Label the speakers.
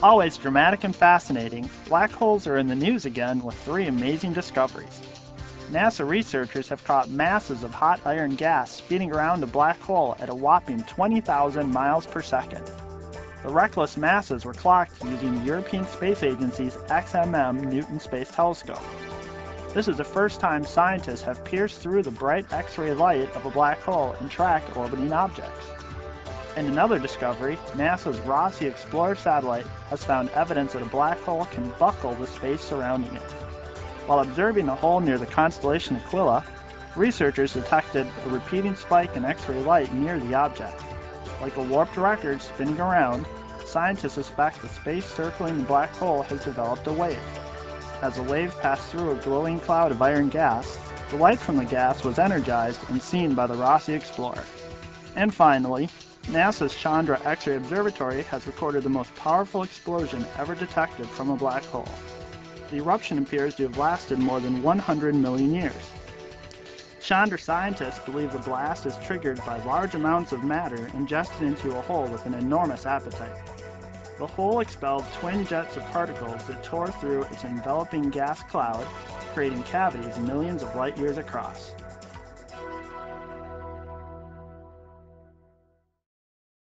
Speaker 1: Always dramatic and fascinating, black holes are in the news again with three amazing discoveries. NASA researchers have caught masses of hot iron gas speeding around a black hole at a whopping 20,000 miles per second. The reckless masses were clocked using the European Space Agency's XMM Newton Space Telescope. This is the first time scientists have pierced through the bright X-ray light of a black hole and tracked orbiting objects. In another discovery, NASA's Rossi Explorer satellite has found evidence that a black hole can buckle the space surrounding it. While observing the hole near the constellation Aquila, researchers detected a repeating spike in X-ray light near the object. Like a warped record spinning around, scientists suspect the space circling the black hole has developed a wave. As the wave passed through a glowing cloud of iron gas, the light from the gas was energized and seen by the Rossi Explorer. And finally, NASA's Chandra X-ray Observatory has recorded the most powerful explosion ever detected from a black hole. The eruption appears to have lasted more than 100 million years. Chandra scientists believe the blast is triggered by large amounts of matter ingested into a hole with an enormous appetite. The hole expelled twin jets of particles that tore through its enveloping gas cloud, creating cavities millions of light years across.